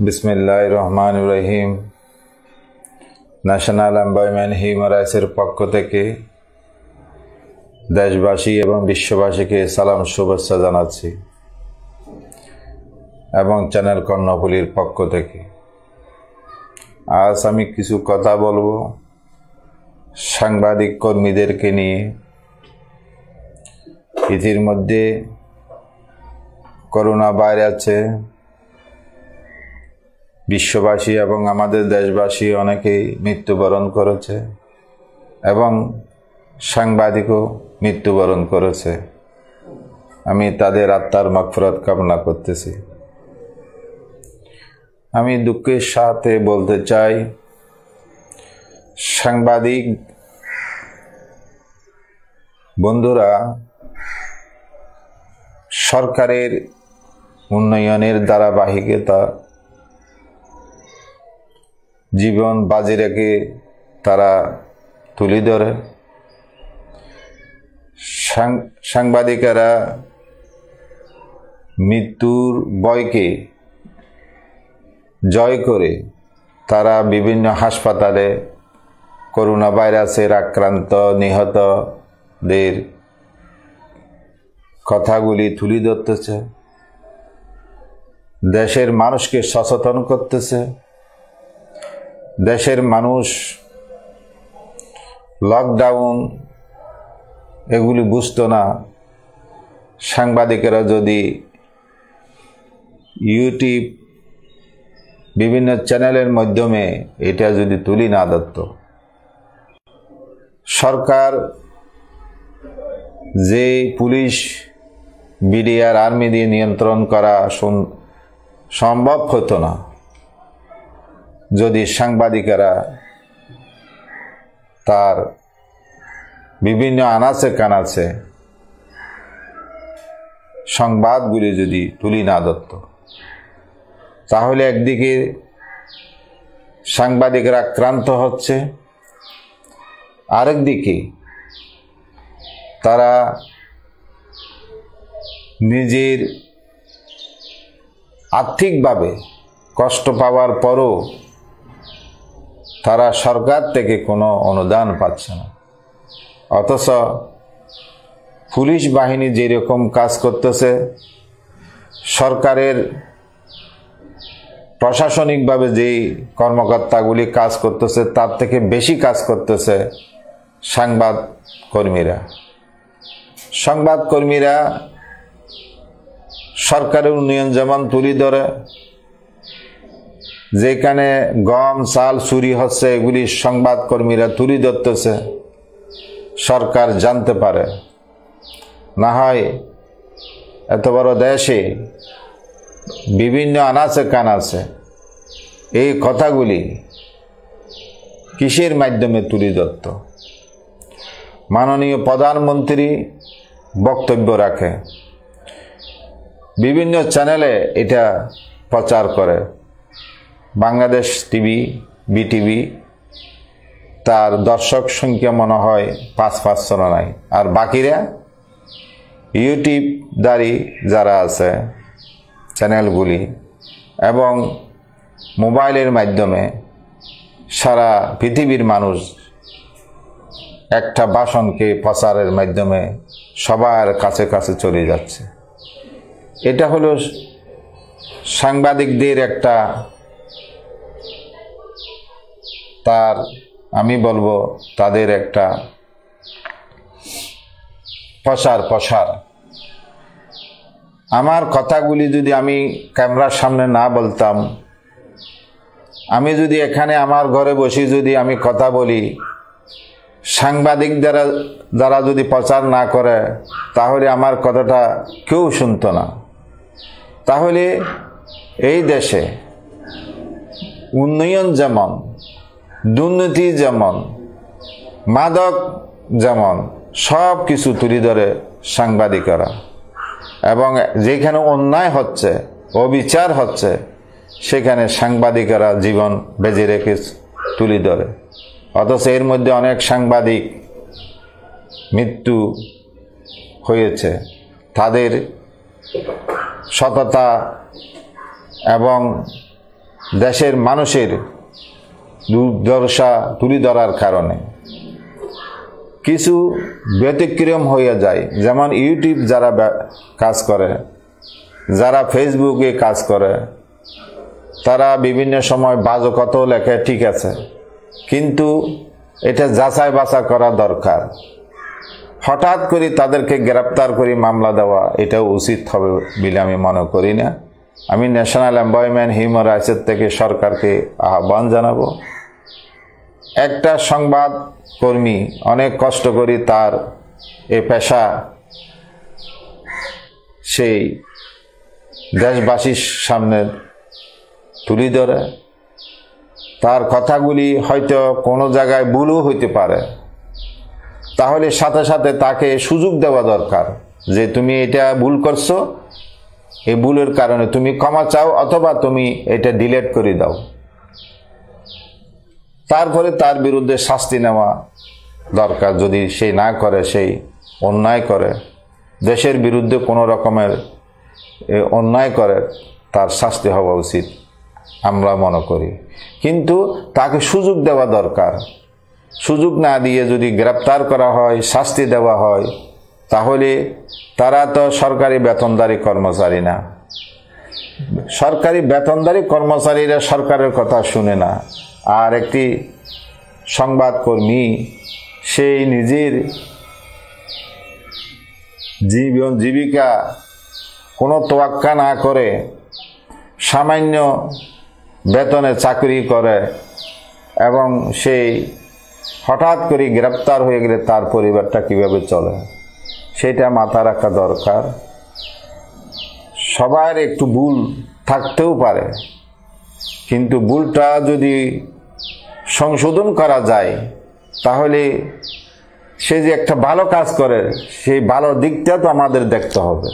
বিসমিল্লাহ রহমান রহিম ন্যাশনাল এমপ্লয়মেন্ট হিউম্যান রাইটসের পক্ষ থেকে দেশবাসী এবং বিশ্ববাসীকে সালাম, শুভেচ্ছা জানাচ্ছি এবং চ্যানেল কর্ণফুলির পক্ষ থেকে। আজ আমি কিছু কথা বলব সাংবাদিক কর্মীদেরকে নিয়ে। ইতির মধ্যে করোনা ভাইরাসে বিশ্ববাসী এবং আমাদের দেশবাসী অনেকেই মৃত্যুবরণ করেছে এবং সাংবাদিকও মৃত্যুবরণ করেছে। আমি তাদের আত্মার মাগফরত কামনা করতেছি। আমি দুঃখের সাথে বলতে চাই, সাংবাদিক বন্ধুরা, সরকারের উন্নয়নের ধারাবাহিকতা জীবন বাজি রেখে তারা তুলে ধরে। সাংবাদিকেরা মৃত্যুর বয়কে জয় করে তারা বিভিন্ন হাসপাতালে করোনা ভাইরাসের আক্রান্ত নিহতদের কথাগুলি তুলে ধরতেছে। দেশের মানুষকে সচেতন করতেছে। দেশের মানুষ লকডাউন এগুলি বুঝতো না। সাংবাদিকেরা যদি ইউটিউব বিভিন্ন চ্যানেলের মাধ্যমে এটা যদি তুলি না ধরত। সরকার যে পুলিশ, বিডিআর, আর্মি দিয়ে নিয়ন্ত্রণ করা সম্ভব হতো না। যদি সাংবাদিকেরা তার বিভিন্ন আনাচে কানাচে সংবাদগুলি যদি তুলি না ধরত, তাহলে একদিকে সাংবাদিকরা আক্রান্ত হচ্ছে, আরেকদিকে তারা নিজের আর্থিকভাবে কষ্ট পাওয়ার পরও তারা সরকার থেকে কোনো অনুদান পাচ্ছে না। অথচ পুলিশ বাহিনী যেরকম কাজ করতেছে, সরকারের প্রশাসনিকভাবে যেই কর্মকর্তাগুলি কাজ করতেছে, তার থেকে বেশি কাজ করতেছে সংবাদ কর্মীরা। সংবাদ কর্মীরা সরকারের উন্নয়ন যেমন তুলি ধরে যেখানে গম, চাল চুরি হচ্ছে, এগুলি সংবাদকর্মীরা তুলি ধরতেছে। সরকার জানতে পারে। না হয় এত বড় দেশে বিভিন্ন আনাচে কানাচে এই কথাগুলি কিসের মাধ্যমে তুলি ধরত? মাননীয় প্রধানমন্ত্রী বক্তব্য রাখে। বিভিন্ন চ্যানেলে এটা প্রচার করে। বাংলাদেশ টিভি, বিটিভি, তার দর্শক সংখ্যা মনে হয় পাঁচ পাঁচশো নাই। আর বাকিরা ইউটিউব দারি যারা আছে, চ্যানেলগুলি, এবং মোবাইলের মাধ্যমে সারা পৃথিবীর মানুষ একটা বাসনকে প্রচারের মাধ্যমে সবার কাছে কাছে চলে যাচ্ছে। এটা হলো সাংবাদিকদের একটা তার, আমি বলব তাদের একটা প্রসার প্রসার। আমার কথাগুলি যদি আমি ক্যামেরার সামনে না বলতাম, আমি যদি এখানে আমার ঘরে বসে যদি আমি কথা বলি, সাংবাদিক দ্বারা যারা যদি প্রচার না করে, তাহলে আমার কথাটা কেউ শুনতো না। তাহলে এই দেশে উন্নয়ন যেমন দুর্নীতি যেমন, মাদক যেমন, সব কিছু তুলে ধরে সাংবাদিকরা। এবং যেখানে অন্যায় হচ্ছে, অবিচার হচ্ছে, সেখানে সাংবাদিকেরা জীবন বেজে রেখে তুলে ধরে। অথচ এর মধ্যে অনেক সাংবাদিক মৃত্যু হয়েছে। তাদের সততা এবং দেশের মানুষের দুর্দশা তুলি ধরার কারণে। কিছু ব্যতিক্রম হয়ে যায়। যেমন ইউটিউব যারা কাজ করে, যারা ফেসবুকে কাজ করে, তারা বিভিন্ন সময় বাজকত লেখে, ঠিক আছে। কিন্তু এটা যাচাই বাছা করা দরকার। হঠাৎ করে তাদেরকে গ্রেপ্তার করে মামলা দেওয়া, এটাও উচিত হবে বলে আমি মনে করি না। আমি ন্যাশনাল এমপ্লয়মেন্ট হিউম্যান রাইটসের থেকে সরকারকে আহ্বান জানাব। একটা সংবাদ কর্মী অনেক কষ্ট করি তার এ পেশা, সেই দেশবাসীর সামনে তুলি ধরে। তার কথাগুলি হয়তো কোনো জায়গায় ভুলও হইতে পারে। তাহলে সাথে সাথে তাকে সুযোগ দেওয়া দরকার যে তুমি এটা ভুল করছ এই ভুলের কারণে তুমি ক্ষমা চাও অথবা তুমি এটা ডিলেট করে দাও। তারপরে তার বিরুদ্ধে শাস্তি নেওয়া দরকার। যদি সেই না করে সেই অন্যায় করে, দেশের বিরুদ্ধে কোনো রকমের অন্যায় করে, তার শাস্তি হওয়া উচিত আমরা মনে করি। কিন্তু তাকে সুযোগ দেওয়া দরকার। সুযোগ না দিয়ে যদি গ্রেপ্তার করা হয়, শাস্তি দেওয়া হয় তাহলে তারা তো সরকারি বেতনদারি কর্মচারী না। সরকারি বেতনদারি কর্মচারীরা সরকারের কথা শুনে না। আর একটি সংবাদকর্মী সেই নিজের জীবন জীবিকা কোনো তোয়াক্কা না করে সামান্য বেতনে চাকরি করে এবং সেই হঠাৎ করে গ্রেপ্তার হয়ে গেলে তার পরিবারটা কীভাবে চলে? সেটা মাথা রাখা দরকার। সবার একটু ভুল থাকতেও পারে। কিন্তু ভুলটা যদি সংশোধন করা যায়, তাহলে সে যে একটা ভালো কাজ করে, সেই ভালো দিকটা তো আমাদের দেখতে হবে।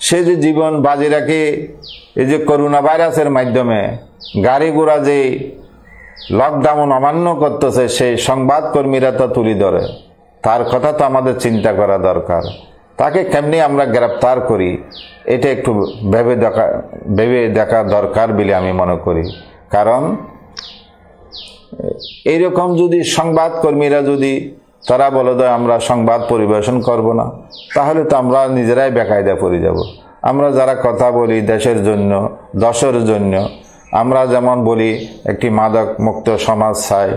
সে যে জীবন বাজি রাখে, এই যে করোনা ভাইরাসের মাধ্যমে গাড়ি ঘোড়া যে লকডাউন অমান্য করতেছে, সেই সংবাদকর্মীরা তো তুলি ধরে। তার কথা তো আমাদের চিন্তা করা দরকার। তাকে কেমনি আমরা গ্রেপ্তার করি, এটা একটু ভেবে দেখা ভেবে দেখা দরকার বলে আমি মনে করি। কারণ এইরকম যদি সংবাদকর্মীরা যদি তারা বলে দেয়, আমরা সংবাদ পরিবেশন করব না, তাহলে তো আমরা নিজেরাই বেকায়দা পড়ে যাব। আমরা যারা কথা বলি দেশের জন্য, দশের জন্য, আমরা যেমন বলি, একটি মাদক মুক্ত সমাজ চাই।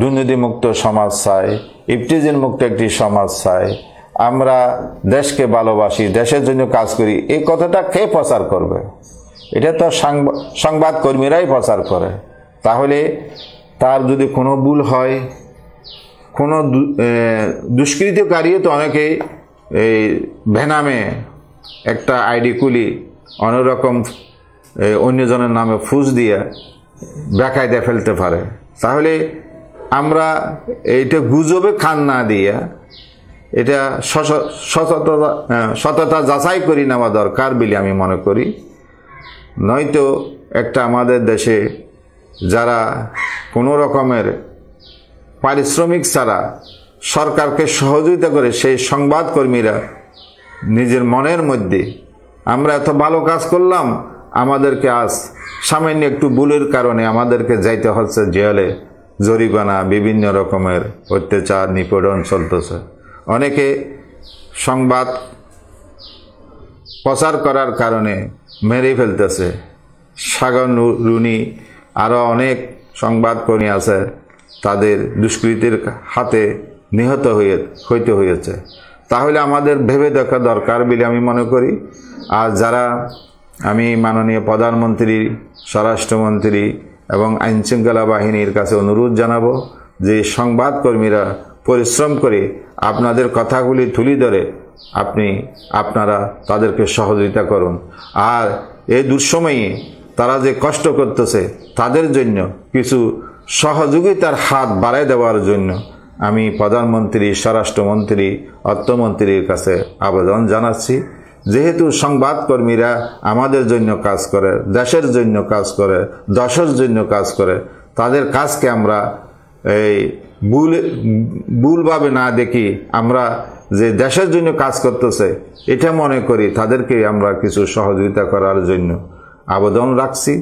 দুর্নীতি মুক্ত সমাজ চাই ইফটিজিন মুক্ত একটি সমাজ চাই। আমরা দেশকে ভালোবাসি, দেশের জন্য কাজ করি, এই কথাটা কে প্রচার করবে? এটা তো সংবাদ কর্মীরাই প্রচার করে। তাহলে তার যদি কোনো ভুল হয়, কোনো দুষ্কৃতকারীও তো অনেকে এই ভেনামে একটা আইডি খুলি, অন্যরকম অন্যজনের নামে ফুস দিয়ে বেকায়দা ফেলতে পারে। তাহলে আমরা এইটা গুজবে খান না দিয়া এটা সততা সততা যাচাই করি নেওয়া দরকার বলে আমি মনে করি। নয়তো একটা আমাদের দেশে যারা কোনো রকমের পারিশ্রমিক ছাড়া সরকারকে সহযোগিতা করে সেই সংবাদকর্মীরা নিজের মনের মধ্যে, আমরা এত ভালো কাজ করলাম আমাদেরকে আজ সামান্য একটু ভুলের কারণে আমাদেরকে যাইতে হচ্ছে জেলে। জরিমানা, বিভিন্ন রকমের অত্যাচার নিপীড়ন চলতেছে। অনেকে সংবাদ প্রচার করার কারণে মেরে ফেলতেছে। সাগর রুনি আরও অনেক সংবাদকর্মী আছে, তাদের দুষ্কৃতির হাতে নিহত হয়ে হইতে হয়েছে। তাহলে আমাদের ভেবে দেখা দরকার বলে আমি মনে করি। আর যারা আমি মাননীয় প্রধানমন্ত্রী, স্বরাষ্ট্রমন্ত্রী এবং আইনশৃঙ্খলা বাহিনীর কাছে অনুরোধ জানাব যে সংবাদকর্মীরা পরিশ্রম করে আপনাদের কথাগুলি তুলি ধরে আপনি, আপনারা তাদেরকে সহযোগিতা করুন। আর এই দুঃসময়ে তারা যে কষ্ট করতেছে তাদের জন্য কিছু সহযোগিতার হাত বাড়াই দেওয়ার জন্য আমি প্রধানমন্ত্রী, স্বরাষ্ট্রমন্ত্রী, অর্থমন্ত্রীর কাছে আবেদন জানাচ্ছি। যেহেতু সংবাদকর্মীরা আমাদের জন্য কাজ করে, দেশের জন্য কাজ করে, দশের জন্য কাজ করে, তাদের কাজকে আমরা এই ভুল, ভুলভাবে না দেখি, আমরা যে দেশের জন্য কাজ করতেছে, এটা মনে করি তাদেরকে আমরা কিছু সহযোগিতা করার জন্য আবেদন রাখছি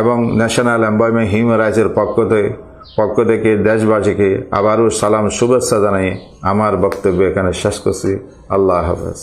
এবং ন্যাশনাল এমপ্লয়মেন্ট হিউম্যান রাইটসের পক্ষ থেকে পক্ষ থেকে দেশবাসীকে আবারও সালাম, শুভেচ্ছা জানাই আমার বক্তব্য এখানে শেষ করছি। আল্লাহ হাফেজ।